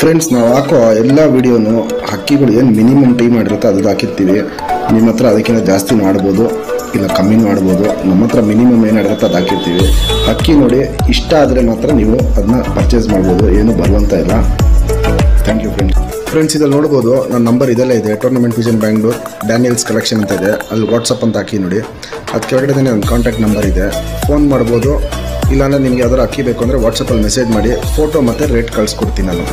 Friends ನಾವು ಹಾಕೋ ಎಲ್ಲ ವಿಡಿಯೋನು ಹಕ್ಕಿಗಳು ಏನು ಮಿನಿಮಮ್ ಟೈಮ್ ಮಾಡಿರುತ್ತೆ ಅದು ಹಾಕಿರ್ತೀವಿ. ನಿಮ್ಮ ಹತ್ರ ಅದಕ್ಕಿಂತ ಜಾಸ್ತಿ ಮಾಡ್ಬೋದು, ಇಲ್ಲ ಕಮ್ಮಿ ಮಾಡ್ಬೋದು, ನಮ್ಮ ಹತ್ರ ಮಿನಿಮಮ್ ಏನು ಆಡಿರುತ್ತೆ ಅದು ಹಾಕಿರ್ತೀವಿ. ಹಕ್ಕಿ ನೋಡಿ ಇಷ್ಟ ಆದರೆ ಮಾತ್ರ ನೀವು ಅದನ್ನ ಪರ್ಚೇಸ್ ಮಾಡ್ಬೋದು, ಏನು ಬರುವಂತ ಇಲ್ಲ. ಥ್ಯಾಂಕ್ ಯು ಫ್ರೆಂಡ್ಸ್ ಫ್ರೆಂಡ್ಸ್ ಇದಲ್ಲಿ ನೋಡ್ಬೋದು ನನ್ನ ನಂಬರ್ ಇದೆಲ್ಲ ಇದೆ tournament vision Bangalore Daniels collection ಅಂತ ಇದೆ. ಅಲ್ಲಿ ವಾಟ್ಸಪ್ ಅಂತ ಹಾಕಿ ನೋಡಿ. ಅದು ಕೆಳಗಡೆ ನನ್ನ ಕಾಂಟ್ಯಾಕ್ಟ್ ನಂಬರ್ ಇದೆ. ಫೋನ್ ಮಾಡ್ಬೋದು ಇಲ್ಲಾಂದ್ರೆ ನಿಮ್ಗೆ ಯಾವ್ದಾರು ಅಕ್ಕಿ ಬೇಕು ಅಂದರೆ ವಾಟ್ಸಪ್ಪಲ್ಲಿ ಮೆಸೇಜ್ ಮಾಡಿ ಫೋಟೋ ಮತ್ತು ರೇಟ್ ಕಳಿಸ್ಕೊಡ್ತೀನಿ ನಾನು.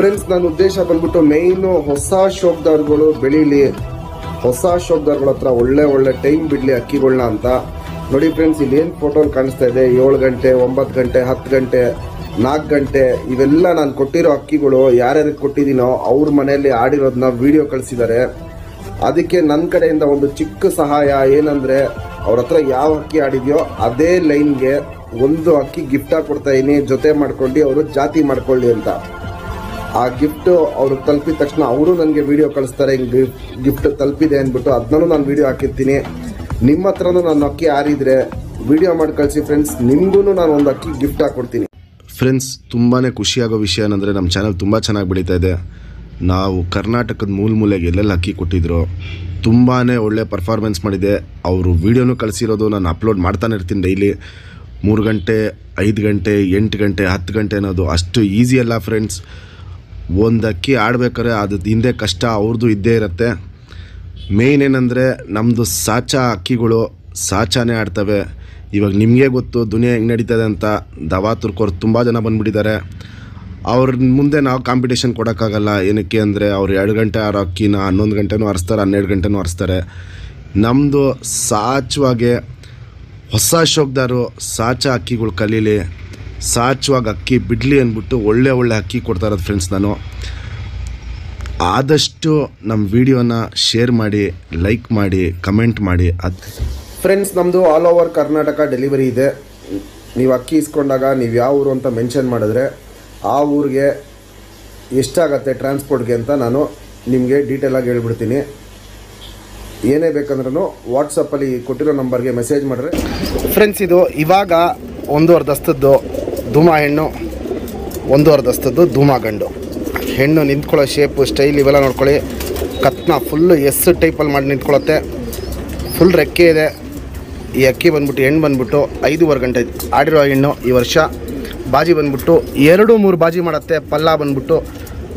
ಫ್ರೆಂಡ್ಸ್ ನನ್ನ ಉದ್ದೇಶ ಬಂದ್ಬಿಟ್ಟು ಮೇಯ್ನು ಹೊಸ ಶೋಕ್ದಾರ್ಗಳು ಬೆಳೀಲಿ. ಹೊಸ ಶೋಕ್ದಾರ್ಗಳ ಹತ್ರ ಒಳ್ಳೆ ಒಳ್ಳೆ ಟೈಮ್ ಬಿಡಲಿ ಅಕ್ಕಿಗಳನ್ನ ಅಂತ. ನೋಡಿ ಫ್ರೆಂಡ್ಸ್ ಇಲ್ಲಿ ಏನು ಫೋಟೋ ಕಾಣಿಸ್ತಾ ಇದೆ? ಏಳು ಗಂಟೆ, ಒಂಬತ್ತು ಗಂಟೆ, ಹತ್ತು ಗಂಟೆ, ನಾಲ್ಕು ಗಂಟೆ, ಇವೆಲ್ಲ ನಾನು ಕೊಟ್ಟಿರೋ ಅಕ್ಕಿಗಳು ಯಾರ್ಯಾರಿಗೆ ಕೊಟ್ಟಿದ್ದೀನೋ ಅವ್ರ ಮನೆಯಲ್ಲಿ ಆಡಿರೋದನ್ನ ವಿಡಿಯೋ ಕಳಿಸಿದ್ದಾರೆ. ಅದಕ್ಕೆ ನನ್ನ ಕಡೆಯಿಂದ ಒಂದು ಚಿಕ್ಕ ಸಹಾಯ ಏನಂದ್ರೆ, ಅವ್ರ ಹತ್ರ ಯಾವ ಅಕ್ಕಿ ಆಡಿದೆಯೋ ಅದೇ ಲೈನ್ಗೆ ಒಂದು ಅಕ್ಕಿ ಗಿಫ್ಟಾಗಿ ಕೊಡ್ತಾ ಇದೀನಿ. ಜೊತೆ ಮಾಡ್ಕೊಂಡು ಅವರು ಜಾತಿ ಮಾಡ್ಕೊಳ್ಳಿ ಅಂತ. ಆ ಗಿಫ್ಟ್ ಅವ್ರು ತಲುಪಿದ ತಕ್ಷಣ ಅವರು ನನಗೆ ವಿಡಿಯೋ ಕಳಿಸ್ತಾರೆ, ಹಿಂಗೆ ಗಿಫ್ಟ್ ತಲುಪಿದೆ ಅಂದ್ಬಿಟ್ಟು ಅದನ್ನೂ ನಾನು ವಿಡಿಯೋ ಹಾಕಿರ್ತೀನಿ. ನಿಮ್ಮ ಹತ್ರನೂ ನಾನು ಅಕ್ಕಿ ಆರಿದ್ರೆ ವಿಡಿಯೋ ಮಾಡಿ ಕಳಿಸಿ ಫ್ರೆಂಡ್ಸ್ ನಿಮಗೂ ನಾನು ಒಂದು ಅಕ್ಕಿ ಗಿಫ್ಟ್ ಹಾಕ್ಕೊಡ್ತೀನಿ ಫ್ರೆಂಡ್ಸ್ ತುಂಬಾ ಖುಷಿಯಾಗೋ ವಿಷಯ ಏನಂದರೆ ನಮ್ಮ ಚಾನಲ್ ತುಂಬ ಚೆನ್ನಾಗಿ ಬೆಳೀತಾ ಇದೆ. ನಾವು ಕರ್ನಾಟಕದ ಮೂಲ ಮೂಲೆಗೆ ಎಲ್ಲೆಲ್ಲಿ ಅಕ್ಕಿ ಕೊಟ್ಟಿದ್ರು ತುಂಬಾ ಒಳ್ಳೆ ಪರ್ಫಾರ್ಮೆನ್ಸ್ ಮಾಡಿದೆ. ಅವರು ವೀಡಿಯೋನು ಕಳಿಸಿರೋದು ನಾನು ಅಪ್ಲೋಡ್ ಮಾಡ್ತಾನೆ ಇರ್ತೀನಿ ಡೈಲಿ ಮೂರು ಗಂಟೆ, ಐದು ಗಂಟೆ, ಎಂಟು ಗಂಟೆ, ಹತ್ತು ಗಂಟೆ ಅನ್ನೋದು ಅಷ್ಟು ಈಸಿ ಅಲ್ಲ ಫ್ರೆಂಡ್ಸ್ ಒಂದು ಅಕ್ಕಿ ಆಡ್ಬೇಕಾದ್ರೆ ಅದು ಹಿಂದೆ ಕಷ್ಟ ಅವ್ರದ್ದು ಇದ್ದೇ ಇರುತ್ತೆ. ಮೇಯ್ನ್ ಏನಂದರೆ ನಮ್ಮದು ಸಾಚಾ ಅಕ್ಕಿಗಳು ಸಾಚಾನೇ ಆಡ್ತವೆ. ಇವಾಗ ನಿಮಗೆ ಗೊತ್ತು, ದುನಿಯಾ ಹೆಂಗೆ ನಡೀತದೆ ಅಂತ. ದವಾ ತುರ್ಕೋರು ತುಂಬ ಜನ ಬಂದುಬಿಟ್ಟಿದ್ದಾರೆ. ಅವ್ರ ಮುಂದೆ ನಾವು ಕಾಂಪಿಟೇಷನ್ ಕೊಡೋಕ್ಕಾಗಲ್ಲ. ಏನಕ್ಕೆ ಅಂದರೆ ಅವ್ರು ಎರಡು ಗಂಟೆ ಆರೋ ಅಕ್ಕಿನ ಹನ್ನೊಂದು ಗಂಟೆನೂ ಹರಿಸ್ತಾರೆ ಹನ್ನೆರಡು ಗಂಟೆನೂ ಹರಿಸ್ತಾರೆ ನಮ್ಮದು ಸಾಚವಾಗೆ ಹೊಸ ಶೋಕ್ದಾರು ಸಾಚಾ ಅಕ್ಕಿಗಳು ಕಲೀಲಿ. ಸಾಚುವಾಗ ಅಕ್ಕಿ ಬಿಡಲಿ ಅಂದ್ಬಿಟ್ಟು ಒಳ್ಳೆ ಒಳ್ಳೆ ಅಕ್ಕಿ ಕೊಡ್ತಾ ಇರೋದು ಫ್ರೆಂಡ್ಸ್ ನಾನು. ಆದಷ್ಟು ನಮ್ಮ ವಿಡಿಯೋನ ಶೇರ್ ಮಾಡಿ ಲೈಕ್ ಮಾಡಿ ಕಮೆಂಟ್ ಮಾಡಿ. ಅದು ಫ್ರೆಂಡ್ಸ್ ನಮ್ಮದು ಆಲ್ ಓವರ್ ಕರ್ನಾಟಕ ಡೆಲಿವರಿ ಇದೆ. ನೀವು ಅಕ್ಕಿ ಇಸ್ಕೊಂಡಾಗ ನೀವು ಯಾವ ಊರು ಅಂತ ಮೆನ್ಷನ್ ಮಾಡಿದ್ರೆ ಆ ಊರಿಗೆ ಎಷ್ಟಾಗತ್ತೆ ಟ್ರಾನ್ಸ್ಪೋರ್ಟ್ಗೆ ಅಂತ ನಾನು ನಿಮಗೆ ಡೀಟೇಲಾಗಿ ಹೇಳ್ಬಿಡ್ತೀನಿ. ಏನೇ ಬೇಕಂದ್ರೂ ವಾಟ್ಸಪ್ಪಲ್ಲಿ ಕೊಟ್ಟಿರೋ ನಂಬರ್ಗೆ ಮೆಸೇಜ್ ಮಾಡಿದ್ರೆ ಫ್ರೆಂಡ್ಸ್ ಇದು ಇವಾಗ ಒಂದೂವರೆ ದಸ್ತದ್ದು ಧೂಮ ಹೆಣ್ಣು ಒಂದೂವರೆ ದಸ್ತದ್ದು ಧೂಮ ಗಂಡು. ಹೆಣ್ಣು ನಿಂತ್ಕೊಳ್ಳೋ ಶೇಪು ಸ್ಟೈಲ್ ಇವೆಲ್ಲ ನೋಡ್ಕೊಳ್ಳಿ. ಕತ್ನ ಫುಲ್ಲು ಎಸ್ ಟೈಪಲ್ಲಿ ಮಾಡಿ ನಿಂತ್ಕೊಳ್ಳುತ್ತೆ. ಫುಲ್ ರೆಕ್ಕೆ ಇದೆ. ಈ ಅಕ್ಕಿ ಬಂದ್ಬಿಟ್ಟು, ಹೆಣ್ಣು ಬಂದ್ಬಿಟ್ಟು ಐದೂವರೆ ಗಂಟೆ ಆಡಿರೋ ಹೆಣ್ಣು ಈ ವರ್ಷ. ಬಾಜಿ ಬಂದ್ಬಿಟ್ಟು ಎರಡು ಮೂರು ಬಾಜಿ ಮಾಡುತ್ತೆ. ಪಲ್ಲ ಬಂದ್ಬಿಟ್ಟು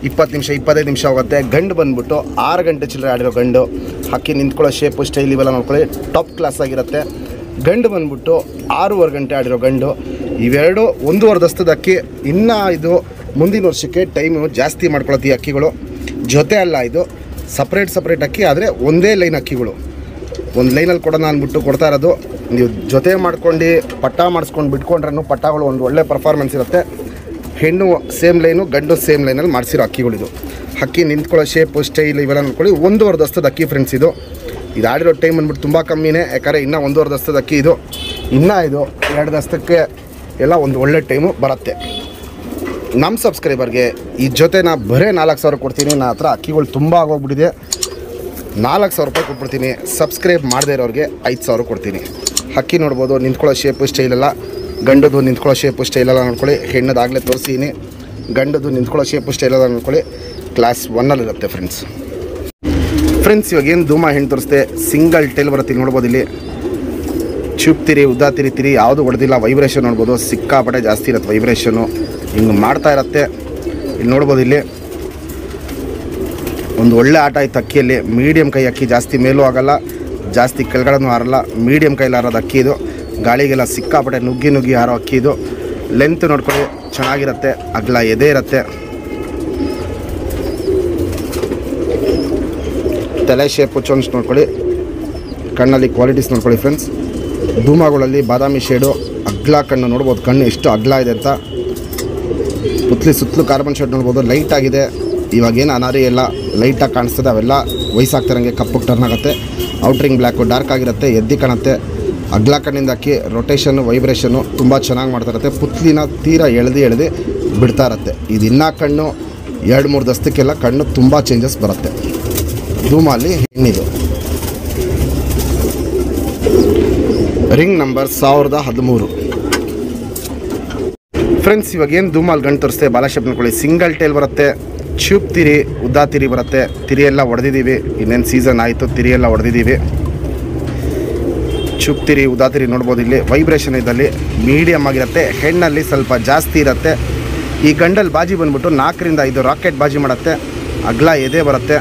ಇಪ್ಪತ್ತು ನಿಮಿಷ, ಇಪ್ಪತ್ತೈದು ನಿಮಿಷ ಹೋಗುತ್ತೆ. ಗಂಡು ಬಂದ್ಬಿಟ್ಟು ಆರು ಗಂಟೆ ಚಿಲ್ಲರೆ ಆಡಿರೋ ಗಂಡು. ಅಕ್ಕಿ ನಿಂತ್ಕೊಳ್ಳೋ ಶೇಪು ಸ್ಟೈಲ್ ಇವೆಲ್ಲ ನೋಡ್ಕೊಳ್ಳಿ. ಟಾಪ್ ಕ್ಲಾಸ್ ಆಗಿರುತ್ತೆ. ಗಂಡು ಬಂದ್ಬಿಟ್ಟು ಆರೂವರೆ ಗಂಟೆ ಆಡಿರೋ ಗಂಡು. ಇವೆರಡು ಒಂದೂವರೆ ದಸ್ತದ ಅಕ್ಕಿ, ಇನ್ನೂ ಇದು ಮುಂದಿನ ವರ್ಷಕ್ಕೆ ಟೈಮು ಜಾಸ್ತಿ ಮಾಡ್ಕೊಳತ್ತೆ ಅಕ್ಕಿಗಳು. ಜೊತೆ ಅಲ್ಲ ಇದು ಸಪ್ರೇಟ್ ಸಪ್ರೇಟ್ ಅಕ್ಕಿ, ಆದರೆ ಒಂದೇ ಲೈನ್ ಅಕ್ಕಿಗಳು. ಒಂದು ಲೈನಲ್ಲಿ ಕೊಡೋಣ ಅಂದ್ಬಿಟ್ಟು ಕೊಡ್ತಾ ಇರೋದು. ನೀವು ಜೊತೆ ಮಾಡ್ಕೊಂಡು, ಪಟ್ಟ ಮಾಡಿಸ್ಕೊಂಡು ಬಿಟ್ಕೊಂಡ್ರೂ ಪಟ್ಟಗಳು ಒಂದು ಒಳ್ಳೆ ಪರ್ಫಾರ್ಮೆನ್ಸ್ ಇರುತ್ತೆ. ಹೆಣ್ಣು ಸೇಮ್ ಲೈನು ಗಂಡು ಸೇಮ್ ಲೈನಲ್ಲಿ ಮಾಡಿಸಿರೋ ಅಕ್ಕಿಗಳಿದು ಅಕ್ಕಿ ನಿಂತ್ಕೊಳ್ಳೋ ಶೇಪು ಸ್ಟೈಲ್ ಇವೆಲ್ಲ ನೋಡ್ಕೊಳ್ಳಿ. ಒಂದೂವರೆ ದಸ್ತದ ಅಕ್ಕಿ ಫ್ರೆಂಡ್ಸ್ ಇದು. ಇದು ಆಡಿರೋ ಟೈಮ್ ಅಂದ್ಬಿಟ್ಟು ತುಂಬ ಕಮ್ಮಿನೇ, ಯಾಕಂದರೆ ಇನ್ನೂ ಒಂದೂವರೆ ದಸ್ತದ ಅಕ್ಕಿ ಇದು. ಇನ್ನೂ ಇದು, ಎರಡು ದಸ್ತಕ್ಕೆ ಎಲ್ಲ ಒಂದು ಒಳ್ಳೆ ಟೈಮು ಬರುತ್ತೆ. ನಮ್ಮ ಸಬ್ಸ್ಕ್ರೈಬರ್ಗೆ ಈ ಜೊತೆ ನಾ ಬರೀ ನಾಲ್ಕು ಸಾವಿರ ಕೊಡ್ತೀನಿ. ನನ್ನ ಹತ್ರ ಅಕ್ಕಿಗಳು ತುಂಬ ಆಗೋಗ್ಬಿಟ್ಟಿದೆ. ನಾಲ್ಕು ಸಾವಿರ ರೂಪಾಯಿ ಕೊಟ್ಬಿಡ್ತೀನಿ. ಸಬ್ಸ್ಕ್ರೈಬ್ ಮಾಡದೇ ಇರೋರಿಗೆ ಐದು ಸಾವಿರ ಕೊಡ್ತೀನಿ. ಅಕ್ಕಿ ನೋಡ್ಬೋದು, ನಿಂತ್ಕೊಳ್ಳೋ ಶೇಪು ಸ್ಟೈಲೆಲ್ಲ ಗಂಡದು ನಿಂತ್ಕೊಳ್ಳೋ ಶೇಪು ಸ್ಟೈಲೆಲ್ಲ ನೋಡ್ಕೊಳ್ಳಿ. ಹೆಣ್ಣದಾಗಲೇ ತೋರಿಸಿದ್ದೀನಿ ಗಂಡದು ನಿಂತ್ಕೊಳ್ಳೋ ಶೇಪು ಸ್ಟೈಲೆಲ್ಲ ನೋಡ್ಕೊಳ್ಳಿ. ಕ್ಲಾಸ್ ಒನ್ನಲ್ಲಿರುತ್ತೆ ಫ್ರೆಂಡ್ಸ್ ಫ್ರೆಂಡ್ಸ್ ಇವಾಗ ಏನು ಧೂಮ ಹೆಣ್ಣು ತೋರಿಸ್ತೆ ಸಿಂಗಲ್ ಟೈಲ್ ಬರುತ್ತೆ ಇಲ್ಲಿ ನೋಡ್ಬೋದು ಇಲ್ಲಿ. ಚುಪ್ತಿರಿ ಉದ್ದ ತಿರಿತೀರಿ ಯಾವುದು ಹೊಡೆದಿಲ್ಲ ವೈಬ್ರೇಷನ್ ನೋಡ್ಬೋದು. ಸಿಕ್ಕಾಪಟ್ಟೆ ಜಾಸ್ತಿ ಇರುತ್ತೆ ವೈಬ್ರೇಷನು ಹಿಂಗೆ ಮಾಡ್ತಾ ಇರತ್ತೆ. ಇಲ್ಲಿ ನೋಡ್ಬೋದು ಇಲ್ಲಿ. ಒಂದು ಒಳ್ಳೆ ಆಟ ಇತ್ತು ಅಕ್ಕಿಯಲ್ಲಿ. ಮೀಡಿಯಮ್ ಕೈ ಅಕ್ಕಿ ಜಾಸ್ತಿ ಮೇಲೂ ಆಗಲ್ಲ, ಜಾಸ್ತಿ ಕೆಳಗಡೆನೂ ಹಾರಲ್ಲ ಮೀಡಿಯಮ್ ಕೈಲಿ ಹಾರೋದು ಅಕ್ಕಿ ಇದು. ಗಾಳಿಗೆಲ್ಲ ಸಿಕ್ಕಾಪಟ್ಟೆ ನುಗ್ಗಿ ನುಗ್ಗಿ ಹಾರೋ ಅಕ್ಕಿ ಇದು. ಲೆಂತ್ ನೋಡ್ಕೊಳ್ಳಿ, ಚೆನ್ನಾಗಿರುತ್ತೆ. ಅಗಲ ಎದೆ ಇರುತ್ತೆ. ತಲೆ ಶೇಪು ಚೊನ್ಸ್ ನೋಡ್ಕೊಳ್ಳಿ. ಕಣ್ಣಲ್ಲಿ ಕ್ವಾಲಿಟೀಸ್ ನೋಡ್ಕೊಳ್ಳಿ ಫ್ರೆಂಡ್ಸ್ ಧೂಮಗಳಲ್ಲಿ ಬಾದಾಮಿ ಶೇಡು, ಅಗ್ಲ ಕಣ್ಣು ನೋಡ್ಬೋದು. ಕಣ್ಣು ಎಷ್ಟು ಅಗ್ಲ ಇದೆ ಅಂತ. ಪುತ್ಲಿ ಸುತ್ತಲೂ ಕಾರ್ಬನ್ ಶೇಡ್ ನೋಡ್ಬೋದು. ಲೈಟ್ ಆಗಿದೆ. ಇವಾಗೇನು ಅನಾರಿ ಎಲ್ಲ ಲೈಟಾಗಿ ಕಾಣಿಸ್ತದೆ ಅವೆಲ್ಲ. ವಯಸ್ಸಾಗ್ತಿರಂಗೆ ಕಪ್ಪು ಟರ್ನ್ ಆಗುತ್ತೆ. ಔಟ್ರಿಂಗ್ ಬ್ಲ್ಯಾಕು ಡಾರ್ಕ್ ಆಗಿರುತ್ತೆ. ಎದ್ದಿ ಕಾಣುತ್ತೆ. ಅಗ್ಲ ಕಣ್ಣಿಂದ ಹಾಕಿ ರೊಟೇಷನ್ನು ವೈಬ್ರೇಷನ್ನು ತುಂಬ ಚೆನ್ನಾಗಿ ಮಾಡ್ತಾ ಇರುತ್ತೆ. ಪುತ್ಲಿನ ತೀರಾ ಎಳೆದು ಎಳೆದು ಬಿಡ್ತಾ ಇರುತ್ತೆ. ಇದು ಇನ್ನೂ ಕಣ್ಣು, ಎರಡು ಮೂರು ದಸ್ತಕ್ಕೆಲ್ಲ ಕಣ್ಣು ತುಂಬ ಚೇಂಜಸ್ ಬರುತ್ತೆ. ಧೂಮಲ್ಲಿ ಹೆಣ್ಣಿದು. ರಿಂಗ್ ನಂಬರ್ ಸಾವಿರದ ಹದಿಮೂರು. ಫ್ರೆಂಡ್ಸ್, ಇವಾಗ ಏನು ಧೂಮಾಲ್ ಗಂಟು ತೋರಿಸ್ತೆ? ಬಾಲಾಶೇಪ್ ನೋಡ್ಕೊಳ್ಳಿ. ಸಿಂಗಲ್ ಟೇಲ್ ಬರುತ್ತೆ, ಚೂಪ್ ತಿರಿ, ಉದ್ದ ತಿರಿ ಬರುತ್ತೆ. ತಿರಿ ಎಲ್ಲ ಹೊಡೆದಿದ್ದೀವಿ ಇನ್ನೇನು ಸೀಸನ್ ಆಯಿತು, ತಿರಿ ಎಲ್ಲ ಹೊಡೆದಿದ್ದೀವಿ ಚ್ಯೂಬ್ ತಿರಿ, ಉದ್ದ ತಿರಿ ನೋಡ್ಬೋದು ಇಲ್ಲಿ. ವೈಬ್ರೇಷನ್ ಇದ್ದಲ್ಲಿ ಮೀಡಿಯಮ್ ಆಗಿರುತ್ತೆ. ಹೆಣ್ಣಲ್ಲಿ ಸ್ವಲ್ಪ ಜಾಸ್ತಿ ಇರುತ್ತೆ. ಈ ಗಂಡಲ್ಲಿ ಬಾಜಿ ಬಂದ್ಬಿಟ್ಟು ನಾಲ್ಕರಿಂದ ಐದು ರಾಕೆಟ್ ಬಾಜಿ ಮಾಡುತ್ತೆ. ಅಗ್ಲ ಎದೆ ಬರುತ್ತೆ.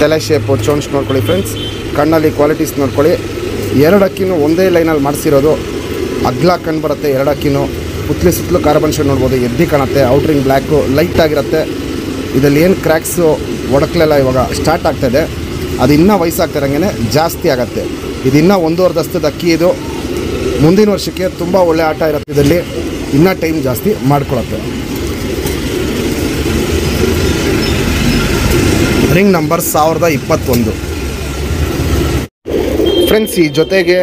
ತಲೆ ಶೇಪು ಚೋನ್ಸ್ ನೋಡ್ಕೊಳ್ಳಿ ಫ್ರೆಂಡ್ಸ್ ಕಣ್ಣಲ್ಲಿ ಕ್ವಾಲಿಟೀಸ್ ನೋಡ್ಕೊಳ್ಳಿ. ಎರಡು ಅಕ್ಕಿನೂ ಒಂದೇ ಲೈನಲ್ಲಿ ಮಾಡಿಸಿರೋದು ಅಗ್ಲ ಕಣ್ಣು ಬರುತ್ತೆ ಎರಡು ಅಕ್ಕಿನೂ ಪುತ್ಲಿ ಸುತ್ತಲೂ ಕಾರ್ಬನ್ ಶೇಡ್ ನೋಡ್ಬೋದು, ಎದ್ದಿ ಕಾಣುತ್ತೆ ಔಟ್ರಿಂಗ್ ಬ್ಲ್ಯಾಕು ಲೈಟ್ ಆಗಿರುತ್ತೆ. ಇದರಲ್ಲಿ ಏನು ಕ್ರ್ಯಾಕ್ಸು ಒಡಕ್ಲೆಲ್ಲ ಇವಾಗ ಸ್ಟಾರ್ಟ್ ಆಗ್ತಾಯಿದೆ ಅದು ಇನ್ನೂ ವಯಸ್ಸಾಗ್ತಿರಂಗೆ ಜಾಸ್ತಿ ಆಗುತ್ತೆ. ಇದು ಇನ್ನೂ ಒಂದೂವರೆ ದಸ್ತದ ಅಕ್ಕಿ ಇದು. ಮುಂದಿನ ವರ್ಷಕ್ಕೆ ತುಂಬ ಒಳ್ಳೆ ಆಟ ಇರುತ್ತೆ ಇದರಲ್ಲಿ. ಇನ್ನೂ ಟೈಮ್ ಜಾಸ್ತಿ ಮಾಡ್ಕೊಳತ್ತೆ. ರಿಂಗ್ ನಂಬರ್ ಸಾವಿರದ ಇಪ್ಪತ್ತೊಂದು. ಫ್ರೆಂಡ್ಸ್ ಈ ಜೊತೆಗೆ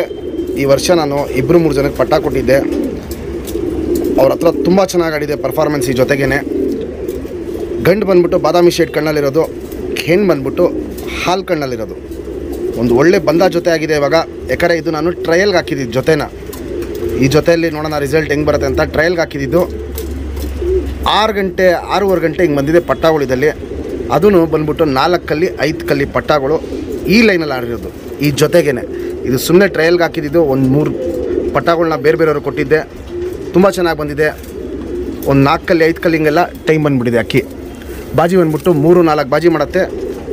ಈ ವರ್ಷ ನಾನು ಇಬ್ಬರು ಮೂರು ಜನಕ್ಕೆ ಪಟ್ಟ ಕೊಟ್ಟಿದ್ದೆ. ಅವ್ರ ಹತ್ರ ತುಂಬ ಚೆನ್ನಾಗಿ ಆಡಿದೆ ಪರ್ಫಾರ್ಮೆನ್ಸ್ ಈ ಜೊತೆಗೇನೆ. ಗಂಡು ಬಂದ್ಬಿಟ್ಟು ಬಾದಾಮಿ ಶೇಡ್ ಕಣ್ಣಲ್ಲಿರೋದು ಹೆಣ್ಣು ಬಂದ್ಬಿಟ್ಟು ಹಾಲು ಕಣ್ಣಲ್ಲಿರೋದು. ಒಂದು ಒಳ್ಳೆ ಬಂದ ಜೊತೆ ಆಗಿದೆ ಇವಾಗ. ಯಾಕಂದರೆ ಇದು ನಾನು ಟ್ರಯಲ್ಗೆ ಹಾಕಿದ್ದಿದ್ದು ಜೊತೆನ. ಈ ಜೊತೆಯಲ್ಲಿ ನೋಡೋಣ ರಿಸಲ್ಟ್ ಹೆಂಗೆ ಬರುತ್ತೆ ಅಂತ ಟ್ರಯಲ್ಗೆ ಹಾಕಿದ್ದು. ಆರು ಗಂಟೆ, ಆರೂವರೆ ಗಂಟೆ ಹಿಂಗೆ ಬಂದಿದೆ ಪಟ್ಟಾಗಳಿದಲ್ಲಿ. ಅದೂ ಬಂದ್ಬಿಟ್ಟು ನಾಲ್ಕಲ್ಲಿ ಐದು ಕಲ್ಲಿ ಪಟ್ಟಾಗಳು ಈ ಲೈನಲ್ಲಿ ಆಡಿರೋದು. ಈ ಜೊತೆಗೇನೆ. ಇದು ಸುಮ್ಮನೆ ಟ್ರಯಲ್ಗೆ ಹಾಕಿದ್ದು ಒಂದು ಮೂರು ಪಟ್ಟಾಗಳನ್ನ ಬೇರೆ ಬೇರೆಯವರು ಕೊಟ್ಟಿದ್ದೆ. ತುಂಬ ಚೆನ್ನಾಗಿ ಬಂದಿದೆ. ಒಂದು ನಾಲ್ಕಲ್ಲಿ ಐದು ಕಲ್ಲಿ ಹಿಂಗೆಲ್ಲ ಟೈಮ್ ಬಂದುಬಿಟ್ಟಿದೆ ಅಕ್ಕಿ. ಬಾಜಿ ಬಂದ್ಬಿಟ್ಟು ಮೂರು, ನಾಲ್ಕು ಬಾಜಿ ಮಾಡುತ್ತೆ.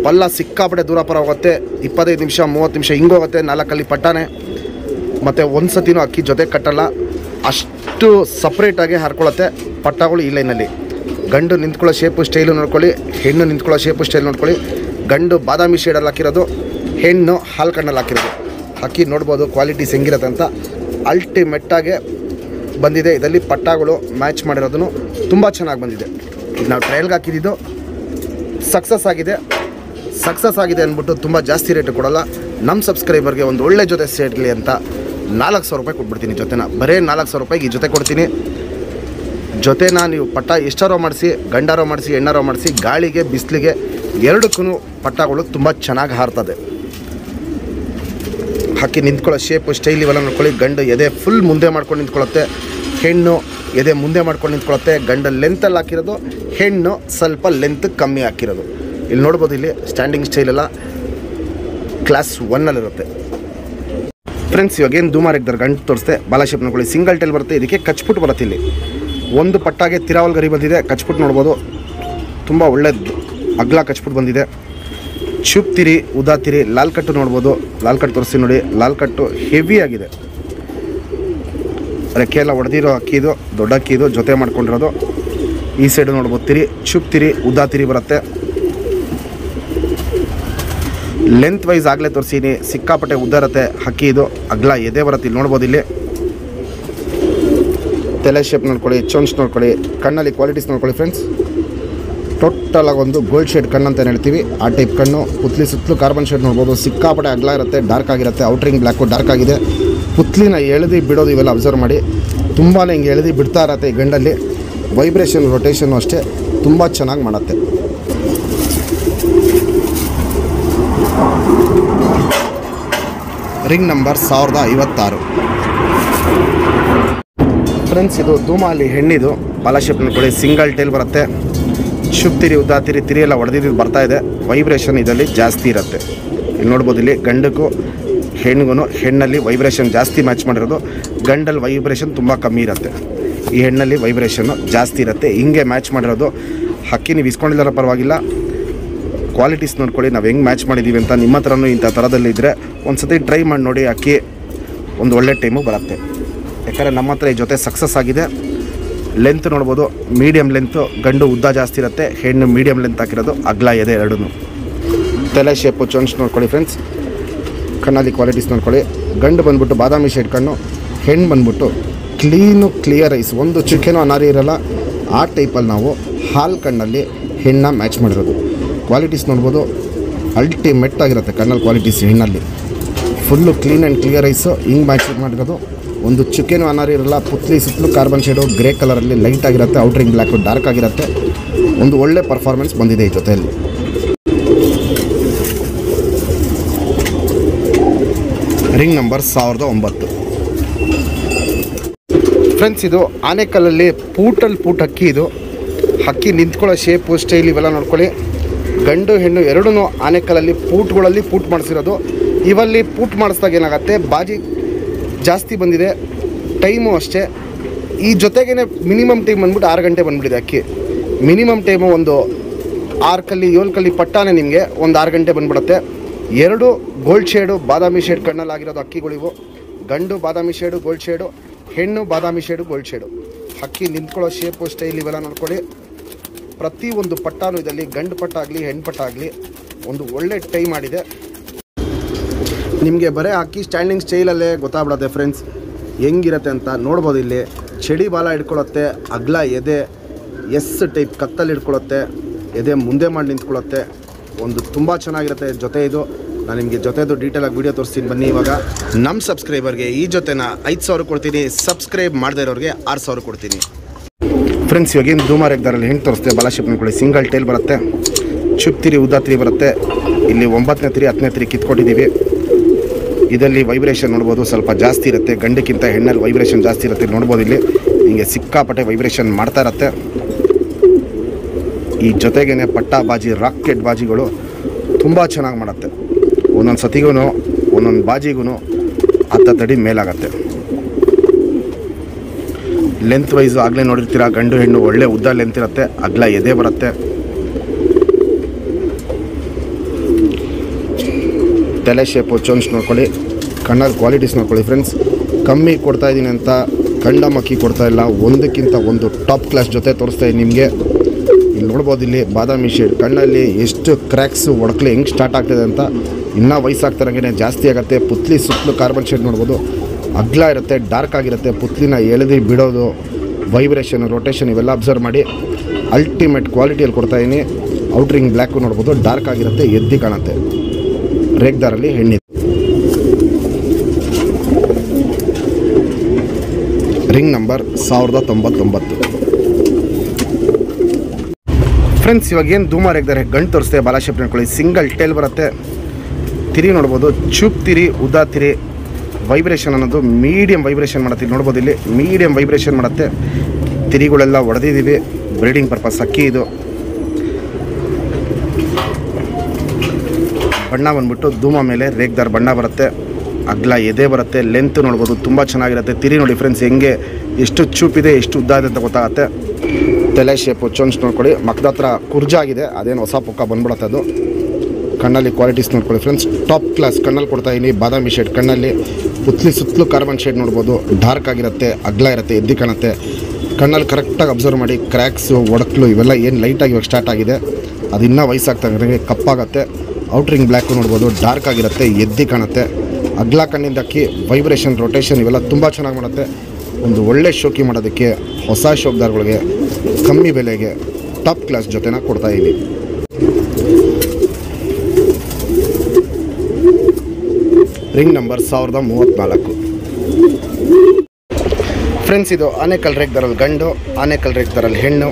ಪಲ್ಲ ಸಿಕ್ಕಾಪಟ್ಟೆ ದೂರ ಪರ ಹೋಗುತ್ತೆ. ಇಪ್ಪತ್ತೈದು ನಿಮಿಷ, ಮೂವತ್ತು ನಿಮಿಷ ಹಿಂಗೋಗುತ್ತೆ ನಾಲ್ಕಲ್ಲಿ ಪಟ್ಟಾನೆ. ಮತ್ತು ಒಂದು ಸತಿನೂ ಅಕ್ಕಿ ಜೊತೆ ಕಟ್ಟಲ್ಲ. ಅಷ್ಟು ಸಪ್ರೇಟಾಗಿ ಹರ್ಕೊಳತ್ತೆ ಪಟ್ಟಗಳು ಈ ಲೈನಲ್ಲಿ. ಗಂಡು ನಿಂತ್ಕೊಳ್ಳೋ ಶೇಪು ಸ್ಟೈಲು ನೋಡ್ಕೊಳ್ಳಿ, ಹೆಣ್ಣು ನಿಂತ್ಕೊಳ್ಳೋ ಶೇಪು ಸ್ಟೈಲ್ ನೋಡ್ಕೊಳ್ಳಿ. ಗಂಡು ಬಾದಾಮಿ ಶೇಡಲ್ಲಿ ಹಾಕಿರೋದು, ಹೆಣ್ಣು ಹಾಲು ಕಣ್ಣಲ್ಲಿ ಹಾಕಿರೋದು. ಹಾಕಿ ನೋಡ್ಬೋದು ಕ್ವಾಲಿಟೀಸ್ ಹೆಂಗಿರತ್ತೆ ಅಂತ. ಅಲ್ಟಿಮೆಟ್ಟಾಗೆ ಬಂದಿದೆ. ಇದರಲ್ಲಿ ಪಟ್ಟಾಗಳು ಮ್ಯಾಚ್ ಮಾಡಿರೋದನ್ನು ತುಂಬ ಚೆನ್ನಾಗಿ ಬಂದಿದೆ. ಇದು ನಾವು ಟ್ರಯಲ್ಗೆ ಹಾಕಿದ್ದು ಸಕ್ಸಸ್ ಆಗಿದೆ. ಸಕ್ಸಸ್ ಆಗಿದೆ ಅಂದ್ಬಿಟ್ಟು ತುಂಬ ಜಾಸ್ತಿ ರೇಟ್ ಕೊಡೋಲ್ಲ. ನಮ್ಮ ಸಬ್ಸ್ಕ್ರೈಬರ್ಗೆ ಒಂದು ಒಳ್ಳೆ ಜೊತೆ ಸೇರಲಿ ಅಂತ ನಾಲ್ಕು ಸಾವಿರ ರೂಪಾಯಿ ಕೊಟ್ಬಿಡ್ತೀನಿ ಜೊತೆನ. ಬರೀ ನಾಲ್ಕು ಸಾವಿರ ರೂಪಾಯಿಗೆ ಈ ಜೊತೆ ಕೊಡ್ತೀನಿ. ಜೊತೆನ ನೀವು ಪಟ್ಟ ಎಷ್ಟಾರೋ ಮಾಡಿಸಿ, ಗಂಡಾರೋ ಮಾಡಿಸಿ, ಹೆಣ್ಣಾರೋ ಮಾಡಿಸಿ, ಗಾಳಿಗೆ, ಬಿಸಿಲಿಗೆ ಎರಡಕ್ಕೂ ಪಟ್ಟಗಳು ತುಂಬ ಚೆನ್ನಾಗಿ ಹಾರ್ತದೆ. ಹಾಕಿ ನಿಂತ್ಕೊಳ್ಳೋ ಶೇಪು ಸ್ಟೈಲ್ ಇವೆಲ್ಲ ನೋಡ್ಕೊಳ್ಳಿ. ಗಂಡು ಎದೆ ಫುಲ್ ಮುಂದೆ ಮಾಡ್ಕೊಂಡು ನಿಂತ್ಕೊಳ್ಳುತ್ತೆ. ಹೆಣ್ಣು ಎದೆ ಮುಂದೆ ಮಾಡ್ಕೊಂಡು ನಿಂತ್ಕೊಳ್ಳುತ್ತೆ. ಗಂಡ ಲೆಂತಲ್ಲಿ ಹಾಕಿರೋದು, ಹೆಣ್ಣು ಸ್ವಲ್ಪ ಲೆಂತ್ ಕಮ್ಮಿ ಹಾಕಿರೋದು. ಇಲ್ಲಿ ನೋಡ್ಬೋದು ಇಲ್ಲಿ ಸ್ಟ್ಯಾಂಡಿಂಗ್ ಸ್ಟೈಲೆಲ್ಲ ಕ್ಲಾಸ್ ಒನ್ನಲ್ಲಿರುತ್ತೆ ಫ್ರೆಂಡ್ಸ್ ಇವಾಗ ಏನು ಧೂಮಾರಿಗ್ದಾರೆ ಗಂಟು ತೋರಿಸ್ತೆ ಬಾಲಾಶೇಪ್ ನೋಡ್ಕೊಳ್ಳಿ. ಸಿಂಗಲ್ ಟೈಲ್ ಬರುತ್ತೆ, ಇದಕ್ಕೆ ಕಚ್ಬಿಟ್ಟು ಬರುತ್ತೆ ಇಲ್ಲಿ. ಒಂದು ಪಟ್ಟಾಗೆ ತಿರಾವಲ್ ಗರಿ ಬಂದಿದೆ. ಕಚ್ಬಿಟ್ಟು ನೋಡ್ಬೋದು. ತುಂಬ ಒಳ್ಳೆದು ಅಗ್ಲ ಕಚ್ಬಿಟ್ಟು ಬಂದಿದೆ. ಚುಪ್ ತಿರಿ, ಉದಾ ತಿರಿ, ಲಾಲ್ ಕಟ್ಟು ನೋಡ್ಬೋದು. ಲಾಲ್ ಕಟ್ಟು ತೋರಿಸಿ ನೋಡಿ. ಲಾಲ್ ಕಟ್ಟು ಹೆವಿ ಆಗಿದೆ. ರೆಕ್ಕೆ ಎಲ್ಲ ಒಡೆದಿರೋ ಅಕ್ಕಿ ಇದು, ದೊಡ್ಡ ಅಕ್ಕಿ ಇದು, ಜೊತೆ ಮಾಡ್ಕೊಂಡಿರೋದು. ಈ ಸೈಡು ನೋಡ್ಬೋದು ತಿರಿ, ಚುಪ್ ತಿರಿ, ಉದಾ ತಿರಿ ಬರುತ್ತೆ. ಲೆಂತ್ ವೈಸ್ ಆಗಲೇ ತೋರಿಸೀನಿ ಸಿಕ್ಕಾಪಟ್ಟೆ ಉದ್ದ ಇರುತ್ತೆ ಇದು. ಅಗ್ಲ ಎದೆ ಬರುತ್ತೆ ಇಲ್ಲಿ, ನೋಡ್ಬೋದು ಇಲ್ಲಿ. ತಲೆ ಶೇಪ್ ನೋಡ್ಕೊಳ್ಳಿ ಚೊಂಚ್ ನೋಡ್ಕೊಳ್ಳಿ, ಕಣ್ಣಲ್ಲಿ ಕ್ವಾಲಿಟೀಸ್ ನೋಡ್ಕೊಳ್ಳಿ ಫ್ರೆಂಡ್ಸ್ ಟೋಟಲ್ ಆಗಿ ಒಂದು ಗೋಲ್ಡ್ ಶೇಡ್ ಕಣ್ಣು ಅಂತ ಹೇಳ್ತೀವಿ. ಆ ಟೈಪ್ ಕಣ್ಣು, ಪುತ್ಲಿ ಸುತ್ತಲೂ ಕಾರ್ಬನ್ ಶೇಡ್ ನೋಡ್ಬೋದು. ಸಿಕ್ಕಾಪಟ್ಟೆ ಅಗ್ಲ ಇರುತ್ತೆ ಡಾರ್ಕ್ ಆಗಿರುತ್ತೆ ಔಟ್ರಿಂಗ್ ಬ್ಲ್ಯಾಕು ಡಾರ್ಕ್ ಆಗಿದೆ. ಪುತ್ಲಿನ ಎಳೆದು ಬಿಡೋದು ಇವೆಲ್ಲ ಅಬ್ಸರ್ವ್ ಮಾಡಿ. ತುಂಬಾ ಹಿಂಗೆ ಎಳೆದು ಬಿಡ್ತಾ ಇರತ್ತೆ ಈ ಗಂಡಲ್ಲಿ. ವೈಬ್ರೇಷನ್ ರೊಟೇಷನ್ನು ಅಷ್ಟೇ. ತುಂಬ ಚೆನ್ನಾಗಿ ಮಾಡುತ್ತೆ. ರಿಂಗ್ ನಂಬರ್ ಸಾವಿರದ ಐವತ್ತಾರು. ಫ್ರೆಂಡ್ಸ್ ಇದು ಧೂಮಾಲಿ ಹೆಣ್ಣಿದು. ಬಾಲಾಶೇಪ್ ನೋಡ್ಕೊಳ್ಳಿ ಸಿಂಗಲ್ ಟೇಲ್ ಬರುತ್ತೆ. ಶುಭ ತಿರಿ ಉದ್ದ ತಿರಿ ತಿರಿ ಎಲ್ಲ ಹೊಡೆದಿದ್ದು ಬರ್ತಾ ಇದೆ. ವೈಬ್ರೇಷನ್ ಇದರಲ್ಲಿ ಜಾಸ್ತಿ ಇರುತ್ತೆ. ಇಲ್ಲಿ ನೋಡ್ಬೋದು, ಇಲ್ಲಿ ಗಂಡಕ್ಕೂ ಹೆಣ್ಣಿಗೂ ಹೆಣ್ಣಲ್ಲಿ ವೈಬ್ರೇಷನ್ ಜಾಸ್ತಿ ಮ್ಯಾಚ್ ಮಾಡಿರೋದು. ಗಂಡಲ್ಲಿ ವೈಬ್ರೇಷನ್ ತುಂಬ ಕಮ್ಮಿ ಇರುತ್ತೆ. ಈ ಹೆಣ್ಣಲ್ಲಿ ವೈಬ್ರೇಷನ್ನು ಜಾಸ್ತಿ ಇರುತ್ತೆ. ಹಿಂಗೆ ಮ್ಯಾಚ್ ಮಾಡಿರೋದು. ಹಕ್ಕಿ ನೀವು ಇಸ್ಕೊಂಡಿದ್ದಾರ ಪರವಾಗಿಲ್ಲ. ಕ್ವಾಲಿಟೀಸ್ ನೋಡ್ಕೊಳ್ಳಿ, ನಾವು ಹೆಂಗೆ ಮ್ಯಾಚ್ ಮಾಡಿದ್ದೀವಿ ಅಂತ. ನಿಮ್ಮ ಹತ್ರನೂ ಇಂಥ ಥರದಲ್ಲಿದ್ದರೆ ಒಂದು ಸತಿ ಟ್ರೈ ಮಾಡಿ ನೋಡಿ ಅಕ್ಕಿ ಒಂದು ಒಳ್ಳೆ ಟೈಮು ಬರುತ್ತೆ. ಯಾಕಂದರೆ ನಮ್ಮ ಹತ್ರ ಈ ಜೊತೆ ಸಕ್ಸಸ್ ಆಗಿದೆ. ಲೆಂತ್ ನೋಡ್ಬೋದು ಮೀಡಿಯಮ್ ಲೆಂತು ಗಂಡು ಉದ್ದ ಜಾಸ್ತಿ ಇರುತ್ತೆ, ಹೆಣ್ಣು ಮೀಡಿಯಮ್ ಲೆಂತ್ ಹಾಕಿರೋದು, ಅಗ್ಲ ಇದೆ ಎರಡೂ ತಲೆ ಶೇಪು ಚೊಂಚ್ ನೋಡ್ಕೊಳ್ಳಿ ಫ್ರೆಂಡ್ಸ್ ಕಣ್ಣಲ್ಲಿ ಕ್ವಾಲಿಟೀಸ್ ನೋಡ್ಕೊಳ್ಳಿ. ಗಂಡು ಬಂದ್ಬಿಟ್ಟು ಬಾದಾಮಿ ಶೇಡ್ ಕಣ್ಣು, ಹೆಣ್ಣು ಬಂದ್ಬಿಟ್ಟು ಕ್ಲೀನು ಕ್ಲಿಯರ್ ಐಸ್ ಒಂದು ಚಿಕ್ಕೇನು ಅನಾರಿ ಇರಲ್ಲ. ಆ ಟೈಪಲ್ಲಿ ನಾವು ಹಾಲು ಕಣ್ಣಲ್ಲಿ ಹೆಣ್ಣ ಮ್ಯಾಚ್ ಮಾಡಿರೋದು. ಕ್ವಾಲಿಟೀಸ್ ನೋಡ್ಬೋದು ಅಲ್ಟಿಮೆಟ್ ಆಗಿರುತ್ತೆ ಕಣ್ಣಲ್ಲಿ qualities ಹೆಣ್ಣಲ್ಲಿ. Full clean and clear eyes ಹಿಂಗೆ ಮ್ಯಾಚ್ ಮಾಡಿರೋದು. ಒಂದು ಚಿಕೇನು ಅನಾರಿ ಇರಲ್ಲ, ಪುತ್ಲಿ ಸುತ್ತಲೂ ಕಾರ್ಬನ್ ಶೇಡು ಗ್ರೇ ಕಲರಲ್ಲಿ ಲೈಟ್ ಆಗಿರುತ್ತೆ ಔಟ್ರಿಂಗ್ ಬ್ಲ್ಯಾಕ್ ಡಾರ್ಕ್ ಆಗಿರುತ್ತೆ. ಒಂದು ಒಳ್ಳೆ ಪರ್ಫಾರ್ಮೆನ್ಸ್ ಬಂದಿದೆ ಈ ಜೊತೆಯಲ್ಲಿ. ರಿಂಗ್ ನಂಬರ್ ಸಾವಿರದ ಒಂಬತ್ತು. ಫ್ರೆಂಡ್ಸ್ ಇದು ಆನೆಕಲ್ಲಲ್ಲಿ ಪೂಟಲ್ಲಿ ಪೂಟ್ ಹಕ್ಕಿ ಇದು. ಹಕ್ಕಿ ನಿಂತ್ಕೊಳ್ಳೋ ಶೇಪು ಸ್ಟೈಲ್ ಇವೆಲ್ಲ ನೋಡ್ಕೊಳ್ಳಿ. ಗಂಡು ಹೆಣ್ಣು ಎರಡೂ ಆನೆಕಲ್ಲಲ್ಲಿ ಪೂಟ್ಗಳಲ್ಲಿ ಪೂಟ್ ಮಾಡಿಸಿರೋದು. ಇವಲ್ಲಿ ಪೂಟ್ ಮಾಡಿಸ್ದಾಗ ಏನಾಗುತ್ತೆ? ಬಾಜಿ ಜಾಸ್ತಿ ಬಂದಿದೆ. ಟೈಮು ಅಷ್ಟೇ. ಈ ಜೊತೆಗೇ ಮಿನಿಮಮ್ ಟೈಮ್ ಬಂದ್ಬಿಟ್ಟು ಆರು ಗಂಟೆ ಬಂದ್ಬಿಟ್ಟಿದೆ ಅಕ್ಕಿ. ಮಿನಿಮಮ್ ಟೈಮು ಒಂದು ಆರು ಕಲ್ಲಿ ಏಳು ಕಲ್ಲಿ ಪಟ್ಟಾನೆ ನಿಮಗೆ ಒಂದು ಆರು ಗಂಟೆ ಬಂದ್ಬಿಡುತ್ತೆ. ಎರಡು ಗೋಲ್ಡ್ ಶೇಡು ಬಾದಾಮಿ ಶೇಡ್ ಕಣ್ಣಲ್ಲಾಗಿರೋದು ಅಕ್ಕಿಗಳಿವು. ಗಂಡು ಬಾದಾಮಿ ಶೇಡು ಗೋಲ್ಡ್ ಶೇಡು ಹೆಣ್ಣು ಬಾದಾಮಿ ಶೇಡು ಗೋಲ್ಡ್ ಶೇಡು ಅಕ್ಕಿ ನಿಂತ್ಕೊಳ್ಳೋ ಶೇಪು ಸ್ಟೈಲ್ ಇವೆಲ್ಲ ನೋಡ್ಕೊಳ್ಳಿ. ಪ್ರತಿ ಒಂದು ಪಟ್ಟಾನು ಇದರಲ್ಲಿ ಗಂಡು ಪಟ್ಟಾಗಲಿ, ಹೆಣ್ಣು ಪಟ್ಟಾಗಲಿ ಒಂದು ಒಳ್ಳೆ ಟೈಮ್ ಆಡಿದೆ ನಿಮಗೆ ಬರೀ ಹಾಕಿ ಸ್ಟ್ಯಾಂಡಿಂಗ್ ಸ್ಟೈಲಲ್ಲೇ ಗೊತ್ತಾಗ್ಬಿಡತ್ತೆ ಫ್ರೆಂಡ್ಸ್ ಹೆಂಗಿರತ್ತೆ ಅಂತ ನೋಡ್ಬೋದು ಇಲ್ಲಿ. ಚಡಿ ಬಾಲ ಹಿಡ್ಕೊಳ್ಳುತ್ತೆ ಅಗ್ಲ ಎದೆ, ಎಸ್ ಟೈಪ್ ಕತ್ತಲ್ಲಿ ಹಿಡ್ಕೊಳತ್ತೆ, ಎದೆ ಮುಂದೆ ಮಾಡಿ ನಿಂತ್ಕೊಳ್ಳುತ್ತೆ ಒಂದು ತುಂಬ ಚೆನ್ನಾಗಿರುತ್ತೆ ಜೊತೆ ಇದು. ನಾನು ನಿಮಗೆ ಜೊತೆದು ಡೀಟೇಲಾಗಿ ವೀಡಿಯೋ ತೋರಿಸ್ತೀನಿ ಬನ್ನಿ ಇವಾಗ. ನಮ್ಮ ಸಬ್ಸ್ಕ್ರೈಬರ್ಗೆ ಈ ಜೊತೆನ ಐದು ಸಾವಿರ ಕೊಡ್ತೀನಿ. ಸಬ್ಸ್ಕ್ರೈಬ್ ಮಾಡದೇ ಇರೋರಿಗೆ ಆರು ಸಾವಿರ ಕೊಡ್ತೀನಿ. ಫ್ರೆಂಡ್ಸ್ ಇವಾಗ ಏನು ಧೂಮಾರ್ ಎಗ್ದಾರಲ್ಲಿ ಹೆಂಗೆ ತೋರಿಸ್ತೆ ಬಾಲಾಶಿಪ್ ಕೊಡಿ ಸಿಂಗಲ್ ಟೈಲ್ ಬರುತ್ತೆ. ಚುಪ್ ತಿರಿ ಉದ್ದ ತಿರಿ ಬರುತ್ತೆ. ಇಲ್ಲಿ ಒಂಬತ್ತನೇ ತಿರಿ, ಹತ್ತನೇ ತಿರಿ ಕಿತ್ಕೊಟ್ಟಿದ್ದೀವಿ ಇದರಲ್ಲಿ ವೈಬ್ರೇಷನ್ ನೋಡ್ಬೋದು, ಸ್ವಲ್ಪ ಜಾಸ್ತಿ ಇರುತ್ತೆ. ಗಂಡಕ್ಕಿಂತ ಹೆಣ್ಣಲ್ಲಿ ವೈಬ್ರೇಷನ್ ಜಾಸ್ತಿ ಇರುತ್ತೆ ನೋಡ್ಬೋದು ಇಲ್ಲಿ. ಹಿಂಗೆ ಸಿಕ್ಕಾಪಟ್ಟೆ ವೈಬ್ರೇಷನ್ ಮಾಡ್ತಾ ಇರುತ್ತೆ. ಈ ಜೊತೆಗೇನೆ ಪಟ್ಟ ಬಾಜಿ ರಾಕೆಟ್ ಬಾಜಿಗಳು ತುಂಬ ಚೆನ್ನಾಗಿ ಮಾಡುತ್ತೆ. ಒಂದೊಂದು ಸತಿಗೂ ಒಂದೊಂದು ಬಾಜಿಗೂ ಹತ್ತಡಿ ಮೇಲಾಗತ್ತೆ. ಲೆಂತ್ ವೈಸು ಆಗಲೇ ನೋಡಿರ್ತೀರ? ಗಂಡು ಹೆಣ್ಣು ಒಳ್ಳೆ ಉದ್ದ ಲೆಂತ್ ಇರುತ್ತೆ, ಅಗ್ಲ ಎದೆ ಬರುತ್ತೆ. ತಲೆ ಶೇಪು ಚೊಂಚ್ ನೋಡ್ಕೊಳ್ಳಿ, ಕಣ್ಣಲ್ಲಿ ಕ್ವಾಲಿಟೀಸ್ ನೋಡ್ಕೊಳ್ಳಿ ಫ್ರೆಂಡ್ಸ್ ಕಮ್ಮಿ ಕೊಡ್ತಾ ಇದ್ದೀನಿ ಅಂತ ಕಂಡ ಮಕ್ಕಿ ಕೊಡ್ತಾ ಇಲ್ಲ. ಒಂದಕ್ಕಿಂತ ಒಂದು ಟಾಪ್ ಕ್ಲಾಸ್ ಜೊತೆ ತೋರಿಸ್ತಾ ಇದ್ದೀನಿ ನಿಮಗೆ. ಇಲ್ಲಿ ನೋಡ್ಬೋದು ಇಲ್ಲಿ ಬಾದಾಮಿ ಶೇಡ್ ಕಣ್ಣಲ್ಲಿ ಎಷ್ಟು ಕ್ರ್ಯಾಕ್ಸು ಒಡಕ್ಲೆ ಹೆಂಗೆ ಸ್ಟಾರ್ಟ್ ಆಗ್ತದೆ ಅಂತ ಇನ್ನೂ ವಯಸ್ಸಾಗ್ತಾರಂಗೆ ಜಾಸ್ತಿ ಆಗುತ್ತೆ. ಪುತ್ಲಿ ಸುತ್ತಲೂ ಕಾರ್ಬನ್ ಶೇಡ್ ನೋಡ್ಬೋದು. ಅಗ್ಲ ಇರುತ್ತೆ ಡಾರ್ಕ್ ಆಗಿರುತ್ತೆ. ಪುತ್ಲಿನ ಎಳೆದಿ ಬಿಡೋದು ವೈಬ್ರೇಷನ್ ರೊಟೇಷನ್ ಇವೆಲ್ಲ ಅಬ್ಸರ್ವ್ ಮಾಡಿ ಅಲ್ಟಿಮೇಟ್ ಕ್ವಾಲಿಟಿಯಲ್ಲಿ ಕೊಡ್ತಾಯಿದ್ದೀನಿ ಔಟ್ರಿಂಗ್ ಬ್ಲ್ಯಾಕು ನೋಡ್ಬೋದು ಡಾರ್ಕ್ ಆಗಿರುತ್ತೆ, ಎದ್ದು ಕಾಣುತ್ತೆ. ರೇಗ್ದಾರಲ್ಲಿ ಹೆಣ್ಣಿದೆ ರಿಂಗ್ ನಂಬರ್ ಸಾವಿರದ ತೊಂಬತ್ತೊಂಬತ್ತು. ಫ್ರೆಂಡ್ಸ್ ಇವಾಗ ಏನು ಧೂಮ ರೇಗ್ದಾರೆ ಗಂಟು ತೋರಿಸ್ತೆ ಬಾಲಾಶೇಪ್ ನೋಡ್ಕೊಳ್ಳಿ ಸಿಂಗಲ್ ಟೇಲ್ ಬರುತ್ತೆ. ತಿರಿ ನೋಡ್ಬೋದು, ಚೂಪ್ ತಿರಿ, ಉದಾ ತಿರಿ. ವೈಬ್ರೇಷನ್ ಅನ್ನೋದು ಮೀಡಿಯಂ ವೈಬ್ರೇಷನ್ ಮಾಡುತ್ತೆ. ನೋಡ್ಬೋದು ಇಲ್ಲಿ ಮೀಡಿಯಂ ವೈಬ್ರೇಷನ್ ಮಾಡುತ್ತೆ. ತಿರಿಗಳೆಲ್ಲ ಒಡೆದಿದ್ದೀವಿ ಬ್ರೀಡಿಂಗ್ ಪರ್ಪಸ್ ಅಕ್ಕಿ ಇದು. ಬಣ್ಣ ಬಂದ್ಬಿಟ್ಟು ಧೂಮ ಮೇಲೆ ರೇಗ್ದಾರ್ ಬಣ್ಣ ಬರುತ್ತೆ. ಅಗ್ಲ ಎದೆ ಬರುತ್ತೆ. ಲೆಂತ್ ನೋಡ್ಬೋದು. ತುಂಬ ಚೆನ್ನಾಗಿರುತ್ತೆ. ತಿರಿ ನೋಡಿ ಫ್ರೆಂಡ್ಸ್ ಹೆಂಗೆ ಎಷ್ಟು ಚೂಪಿದೆ ಎಷ್ಟು ಉದ್ದ ಇದೆ ಅಂತ ಗೊತ್ತಾಗುತ್ತೆ. ತಲೆ ಶೇಪು ಚೊಂಚ್ ನೋಡ್ಕೊಳ್ಳಿ. ಮಕ್ಕದ ಹತ್ರ ಕುರ್ಜಾಗಿದೆ ಅದೇನು ಹೊಸ ಪುಕ್ಕ ಬಂದ್ಬಿಡುತ್ತೆ ಅದು. ಕಣ್ಣಲ್ಲಿ ಕ್ವಾಲಿಟೀಸ್ ನೋಡ್ಕೊಳ್ಳಿ ಫ್ರೆಂಡ್ಸ್ ಟಾಪ್ ಕ್ಲಾಸ್ ಕಣ್ಣಲ್ಲಿ ಕೊಡ್ತಾ ಇದ್ದೀನಿ ಬಾದಾಮಿ ಶೇಡ್ ಕಣ್ಣಲ್ಲಿ. ಉತ್ಲಿ ಸುತ್ತಲೂ ಕಾರ್ಬನ್ ಶೇಡ್ ನೋಡ್ಬೋದು. ಡಾರ್ಕ್ ಆಗಿರುತ್ತೆ. ಅಗ್ಲ ಇರುತ್ತೆ. ಎದ್ದಿ ಕಾಣುತ್ತೆ. ಕಣ್ಣಲ್ಲಿ ಕರೆಕ್ಟಾಗಿ ಅಬ್ಸರ್ವ್ ಮಾಡಿ. ಕ್ರ್ಯಾಕ್ಸು ಒಡಕ್ಲು ಇವೆಲ್ಲ ಏನು ಲೈಟಾಗಿ ಇವಾಗ ಸ್ಟಾರ್ಟ್ ಆಗಿದೆ. ಅದು ಇನ್ನೂ ವಯಸ್ಸಾಗ್ತಂಗೆ ಕಪ್ಪಾಗತ್ತೆ. ಔಟ್ರಿಂಗ್ ಬ್ಲ್ಯಾಕು ನೋಡ್ಬೋದು ಡಾರ್ಕ್ ಆಗಿರುತ್ತೆ, ಎದ್ದಿ ಕಾಣುತ್ತೆ. ಅಗ್ಲ ಕಣ್ಣಿಂದ ಅಕ್ಕಿ ವೈಬ್ರೇಷನ್ ರೊಟೇಷನ್ ಇವೆಲ್ಲ ತುಂಬ ಚೆನ್ನಾಗಿ ಮಾಡುತ್ತೆ. ಒಂದು ಒಳ್ಳೆ ಶೋಕಿ ಮಾಡೋದಕ್ಕೆ, ಹೊಸ ಶೋಕ್ದಾರ್ಗಳಿಗೆ ಕಮ್ಮಿ ಬೆಲೆಗೆ ಟಾಪ್ ಕ್ಲಾಸ್ ಜೊತೆನ ಕೊಡ್ತಾ ಇದ್ದೀವಿ ರಿಂಗ್ ನಂಬರ್ ಸಾವಿರದ ಮೂವತ್ತ್ನಾಲ್ಕು ಫ್ರೆಂಡ್ಸ್ ಇದು ಆನೆಕಲ್ ರೇಕ್ ದರಲ್ಲಿ ಗಂಡು ಆನೆಕಲ್ ರೇಕ್ ದರಲ್ಲಿ ಹೆಣ್ಣು.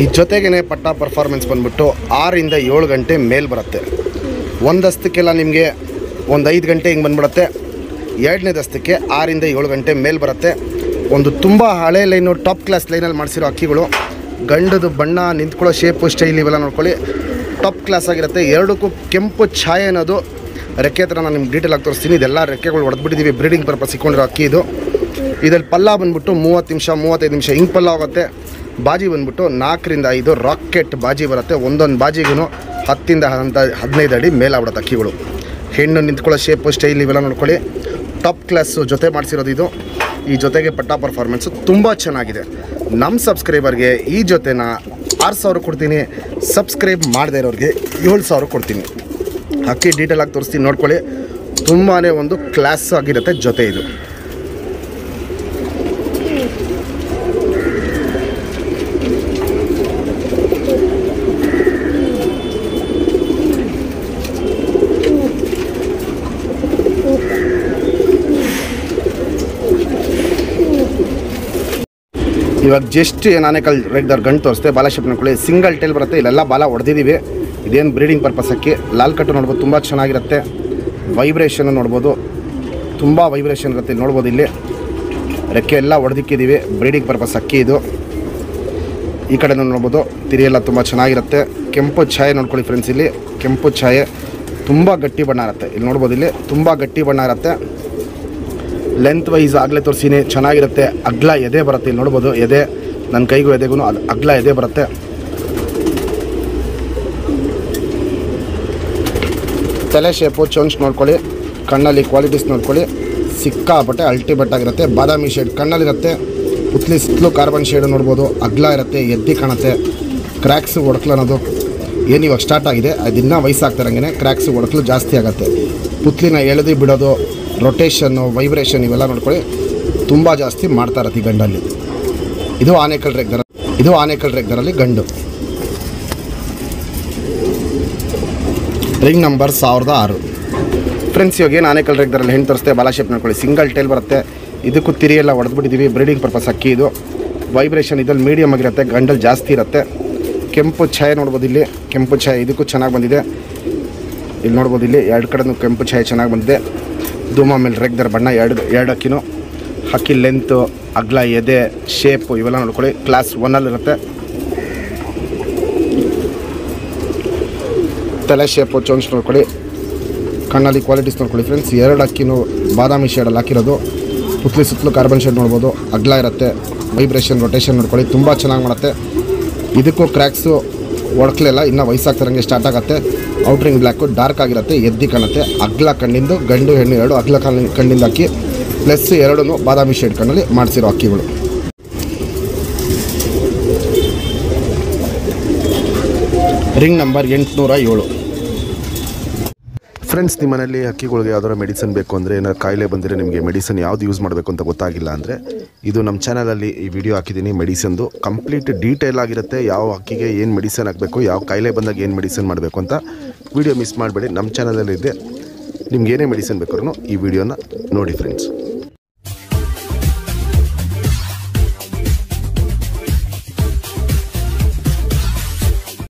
ಈ ಜೊತೆಗೇ ಪಟ್ಟ ಪರ್ಫಾರ್ಮೆನ್ಸ್ ಬಂದ್ಬಿಟ್ಟು ಆರಿಂದ ಏಳು ಗಂಟೆ ಮೇಲ್ ಬರುತ್ತೆ. ಒಂದು ದಸ್ತಕ್ಕೆಲ್ಲ ನಿಮಗೆ ಒಂದು ಐದು ಗಂಟೆ ಹಿಂಗೆ ಬಂದ್ಬಿಡುತ್ತೆ. ಎರಡನೇ ದಸ್ತಕ್ಕೆ ಆರಿಂದ ಏಳು ಗಂಟೆ ಮೇಲೆ ಬರುತ್ತೆ. ಒಂದು ತುಂಬ ಹಳೆ ಲೈನು, ಟಾಪ್ ಕ್ಲಾಸ್ ಲೈನಲ್ಲಿ ಮಾಡಿಸಿರೋ ಅಕ್ಕಿಗಳು, ಗಂಡದು ಬಣ್ಣ, ನಿಂತ್ಕೊಳ್ಳೋ ಶೇಪು ಸ್ಟೈಲ್ ಇವೆಲ್ಲ ನೋಡ್ಕೊಳ್ಳಿ. ಟಾಪ್ ಕ್ಲಾಸ್ ಆಗಿರುತ್ತೆ. ಎರಡಕ್ಕೂ ಕೆಂಪು ಛಾಯೆ ಅನ್ನೋದು ರೆಕ್ಕೆ ಥರ ನಾನು ನಿಮ್ಗೆ ಡೀಟೇಲ್ ಆಗಿ ತೋರಿಸ್ತೀನಿ. ಇದೆಲ್ಲ ರೆಕ್ಕೆಗಳು ಹೊಡೆದ್ಬಿಟ್ಟಿದ್ದೀವಿ ಬ್ರೀಡಿಂಗ್ ಪರ್ಪಸ್ ಇಟ್ಕೊಂಡಿರೋ ಅಕ್ಕಿ ಇದು. ಇದರಲ್ಲಿ ಪಲ್ಲ ಬಂದ್ಬಿಟ್ಟು ಮೂವತ್ತು ನಿಮಿಷ, ಮೂವತ್ತೈದು ನಿಮಿಷ ಹಿಂಗೆ ಪಲ್ಲ ಹೋಗುತ್ತೆ ಬಾಜಿ ಬಂದ್ಬಿಟ್ಟು ನಾಲ್ಕರಿಂದ ಐದು ರಾಕೆಟ್ ಬಾಜಿ ಬರುತ್ತೆ. ಒಂದೊಂದು ಬಾಜಿಗೂ ಹತ್ತಿಂದ ಹಂತ ಹದಿನೈದು ಅಡಿ ಮೇಲಾಗ್ಬಿಡುತ್ತೆ ಅಕ್ಕಿಗಳು ಹೆಣ್ಣು ನಿಂತ್ಕೊಳ್ಳೋ ಶೇಪು ಸ್ಟೈಲ್ ಇವೆಲ್ಲ ನೋಡ್ಕೊಳ್ಳಿ. ಟಾಪ್ ಕ್ಲಾಸು ಜೊತೆ ಮಾಡಿಸಿರೋದು ಇದು. ಈ ಜೊತೆಗೆ ಪಟ್ಟ ಪರ್ಫಾರ್ಮೆನ್ಸು ತುಂಬ ಚೆನ್ನಾಗಿದೆ. ನಮ್ಮ ಸಬ್ಸ್ಕ್ರೈಬರ್ಗೆ ಈ ಜೊತೆನ ಆರು ಸಾವಿರ ಕೊಡ್ತೀನಿ. ಸಬ್ಸ್ಕ್ರೈಬ್ ಮಾಡದೇ ಇರೋರಿಗೆ ಏಳು ಸಾವಿರ ಕೊಡ್ತೀನಿ. ಅಕ್ಕಿ ಡೀಟೇಲಾಗಿ ತೋರಿಸ್ತೀನಿ, ನೋಡ್ಕೊಳ್ಳಿ. ತುಂಬಾ ಒಂದು ಕ್ಲಾಸ್ ಆಗಿರುತ್ತೆ ಜೊತೆ ಇದು. ಇವಾಗ ಜಸ್ಟ್ ನಾನೇಕಲ್ ರೆಗ್ದರ್ ಗಂಟು ತೋರಿಸ್ತೆ ಬಾಲ ಶೇಪ್ ನೋಡ್ಕೊಳ್ಳಿ ಸಿಂಗಲ್ ಟೈಲ್ ಬರುತ್ತೆ, ಇಲ್ಲೆಲ್ಲ ಬಾಲ ಹೊಡೆದಿದ್ದೀವಿ ಇದೇನು ಬ್ರೀಡಿಂಗ್ ಪರ್ಪಸ್ ಅಕ್ಕಿ? ಲಾಲ್ ಕಟ್ಟು ನೋಡ್ಬೋದು, ತುಂಬ ಚೆನ್ನಾಗಿರುತ್ತೆ. ವೈಬ್ರೇಷನ್ ನೋಡ್ಬೋದು, ತುಂಬ ವೈಬ್ರೇಷನ್ ಇರುತ್ತೆ ನೋಡ್ಬೋದು ಇಲ್ಲಿ. ರೆಕ್ಕೆ ಎಲ್ಲ ಹೊಡೆದಿಕ್ಕಿದ್ದೀವಿ ಬ್ರೀಡಿಂಗ್ ಪರ್ಪಸ್ ಅಕ್ಕಿ ಇದು. ಈ ಕಡೆನೂ ನೋಡ್ಬೋದು ತಿರಿಯೆಲ್ಲ ತುಂಬ ಚೆನ್ನಾಗಿರುತ್ತೆ. ಕೆಂಪು ಛಾಯೆ ನೋಡ್ಕೊಳ್ಳಿ ಫ್ರೆಂಡ್ಸ್ ಇಲ್ಲಿ. ಕೆಂಪು ಛಾಯೆ, ತುಂಬ ಗಟ್ಟಿ ಬಣ್ಣ ಇರುತ್ತೆ. ಇಲ್ಲಿ ನೋಡ್ಬೋದು ಇಲ್ಲಿ, ತುಂಬ ಗಟ್ಟಿ ಬಣ್ಣ ಇರುತ್ತೆ. ಲೆಂತ್ ವೈಸ್ ಆಗಲೇ ತೋರಿಸಿನಿ. ಚೆನ್ನಾಗಿರುತ್ತೆ. ಅಗ್ಲ ಎದೆ ಬರುತ್ತೆ. ಇಲ್ಲಿ ನೋಡ್ಬೋದು ಎದೆ. ನನ್ನ ಕೈಗೂ ಎದೆಗೂ ಅದು ಅಗ್ಲ ಎದೆ ಬರುತ್ತೆ. ತಲೆ ಶೇಪು ಚೊಂಚ್ ನೋಡ್ಕೊಳ್ಳಿ. ಕಣ್ಣಲ್ಲಿ ಕ್ವಾಲಿಟೀಸ್ ನೋಡ್ಕೊಳ್ಳಿ. ಸಿಕ್ಕಾಪಟ್ಟೆ ಅಲ್ಟಿಮೇಟ್ ಆಗಿರುತ್ತೆ. ಬಾದಾಮಿ ಶೇಡ್ ಕಣ್ಣಲ್ಲಿರುತ್ತೆ. ಉತ್ಲಿ ಸುತ್ತಲೂ ಕಾರ್ಬನ್ ಶೇಡ್ ನೋಡ್ಬೋದು. ಅಗ್ಲ ಇರುತ್ತೆ. ಎದ್ದಿ ಕಾಣುತ್ತೆ. ಕ್ರ್ಯಾಕ್ಸ್ ಒಡಕ್ಲು ಅನ್ನೋದು. ಏನು ಇವಾಗ ಸ್ಟಾರ್ಟ್ ಆಗಿದೆ? ಅದನ್ನ ವಯಸ್ಸಾಗ್ತಾರಂಗೆ ಕ್ರ್ಯಾಕ್ಸ್ ಒಡಕ್ಲು ಜಾಸ್ತಿ ಆಗುತ್ತೆ. ಪುತ್ಲಿನ ಎಳೆದು ಬಿಡೋದು. ರೊಟೇಷನ್ನು ವೈಬ್ರೇಷನ್ ಇವೆಲ್ಲ ನೋಡ್ಕೊಳ್ಳಿ. ತುಂಬ ಜಾಸ್ತಿ ಮಾಡ್ತಾ ಇರತ್ತೆ ಈ ಗಂಡಲ್ಲಿ. ಇದು ಆನೆಕಲ್ ರೆಗ್ದರ ಇದು ಆನೆಕಲ್ ರೆಗ್ದರಲ್ಲಿ ಗಂಡು. ರಿಂಗ್ ನಂಬರ್ ಸಾವಿರದ ಆರು. ಫ್ರೆಂಡ್ಸ್ ಇವಾಗ ಏನು ಆನೆಕಲ್ ರೆಗ್ದರಲ್ಲಿ ಹೆಣ್ಣು ತರಿಸ್ತೇವೆ ಬಾಲ ಶೇಪ್ ನೋಡ್ಕೊಳ್ಳಿ. ಸಿಂಗಲ್ ಟೈಲ್ ಬರುತ್ತೆ. ಇದಕ್ಕೂ ತಿರಿ ಎಲ್ಲ ಹೊಡೆದ್ಬಿಟ್ಟಿದ್ದೀವಿ ಬ್ರೀಡಿಂಗ್ ಪರ್ಪಸ್ ಅಕ್ಕಿ ಇದು. ವೈಬ್ರೇಷನ್ ಇದ್ರಲ್ಲಿ ಮೀಡಿಯಮ್ ಆಗಿರುತ್ತೆ. ಗಂಡಲ್ಲಿ ಜಾಸ್ತಿ ಇರುತ್ತೆ. ಕೆಂಪು ಛಾಯೆ ನೋಡ್ಬೋದು ಇಲ್ಲಿ. ಕೆಂಪು ಛಾಯೆ ಇದಕ್ಕೂ ಚೆನ್ನಾಗಿ ಬಂದಿದೆ. ಇಲ್ಲಿ ನೋಡ್ಬೋದು ಇಲ್ಲಿ ಎರಡು ಕಡೆನೂ ಕೆಂಪು ಛಾಯೆ ಚೆನ್ನಾಗಿ ಬಂದಿದೆ. ಧೂಮ ಮೇಲೆ ರೆಗ್ದರ್ ಬಣ್ಣ, ಎರಡು ಎರಡು ಅಕ್ಕಿನೂ ಹಕ್ಕಿ ಲೆಂತು ಅಗ್ಲ, ಎದೆ ಶೇಪು ಇವೆಲ್ಲ ನೋಡ್ಕೊಳ್ಳಿ. ಕ್ಲಾಸ್ ಒನ್ನಲ್ಲಿರುತ್ತೆ ತಲೆ ಶೇಪು ಚೊಂಚ್ ನೋಡ್ಕೊಳ್ಳಿ. ಕಣ್ಣಲ್ಲಿ ಕ್ವಾಲಿಟೀಸ್ ನೋಡ್ಕೊಳ್ಳಿ ಫ್ರೆಂಡ್ಸ್ ಎರಡು ಅಕ್ಕಿನೂ ಬಾದಾಮಿ ಶೇಡಲ್ಲಿ ಹಾಕಿರೋದು. ಸುತ್ತಲೂ ಸುತ್ತಲೂ ಕಾರ್ಬನ್ ಶೇಡ್ ನೋಡ್ಬೋದು. ಅಗ್ಲ ಇರುತ್ತೆ. ವೈಬ್ರೇಷನ್ ರೊಟೇಷನ್ ನೋಡ್ಕೊಳ್ಳಿ. ತುಂಬ ಚೆನ್ನಾಗಿ ಮಾಡುತ್ತೆ. ಇದಕ್ಕೂ ಕ್ರ್ಯಾಕ್ಸು ಒಡಕ್ಲೆಲ್ಲ ಇನ್ನೂ ವಯಸ್ಸಾಗ್ತಾರಂಗೆ ಸ್ಟಾರ್ಟ್ ಆಗುತ್ತೆ. ಔಟ್ರಿಂಗ್ ಬ್ಲ್ಯಾಕು ಡಾರ್ಕ್ ಆಗಿರುತ್ತೆ, ಎದ್ದಿ ಕಾಣುತ್ತೆ. ಅಗ್ಲ ಕಣ್ಣಿಂದು, ಗಂಡು ಹೆಣ್ಣು ಎರಡು, ಅಗ್ಲ ಕಣ್ಣಿ ಕಣ್ಣಿಂದ ಅಕ್ಕಿ, ಪ್ಲಸ್ ಎರಡೂ ಬಾದಾಮಿ ಶೇಡ್ ಕಣ್ಣಲ್ಲಿ ಮಾಡಿಸಿರೋ ಅಕ್ಕಿಗಳು. ರಿಂಗ್ ನಂಬರ್ ಎಂಟುನೂರ ಏಳು. ಫ್ರೆಂಡ್ಸ್ ನಿಮ್ಮನೆಯಲ್ಲಿ ಅಕ್ಕಿಗಳಿಗೆ ಹಕ್ಕಿಗಳಿಗೆ ಯಾವ್ದಾರ ಮೆಡಿಸನ್ ಬೇಕು ಅಂದರೆ ಏನಾದ್ರು ಕಾಯಿಲೆ ಬಂದರೆ ನಿಮಗೆ ಮೆಡಿಸನ್ ಯಾವ್ದು ಯೂಸ್ ಮಾಡಬೇಕು ಅಂತ ಗೊತ್ತಾಗಿಲ್ಲ ಅಂದರೆ ಇದು ನಮ್ಮ ಚಾನಲಲ್ಲಿ ಈ ವಿಡಿಯೋ ಹಾಕಿದ್ದೀನಿ ಮೆಡಿಸನ್ದು. ಕಂಪ್ಲೀಟ್ ಡೀಟೇಲ್ ಆಗಿರುತ್ತೆ ಯಾವ ಹಕ್ಕಿಗೆ ಏನು ಮೆಡಿಸನ್ ಹಾಕಬೇಕು, ಯಾವ ಕಾಯಿಲೆ ಬಂದಾಗ ಏನು ಮೆಡಿಸನ್ ಮಾಡಬೇಕು ಅಂತ ವಿಡಿಯೋ ಮಿಸ್ ಮಾಡಬೇಡಿ. ನಮ್ಮ ಚಾನಲಲ್ಲಿದ್ದೆ ನಿಮ್ಗೆ ಏನೇ ಮೆಡಿಸನ್ ಬೇಕಾದ್ರೂ ಈ ವಿಡಿಯೋನ ನೋಡಿ ಫ್ರೆಂಡ್ಸ್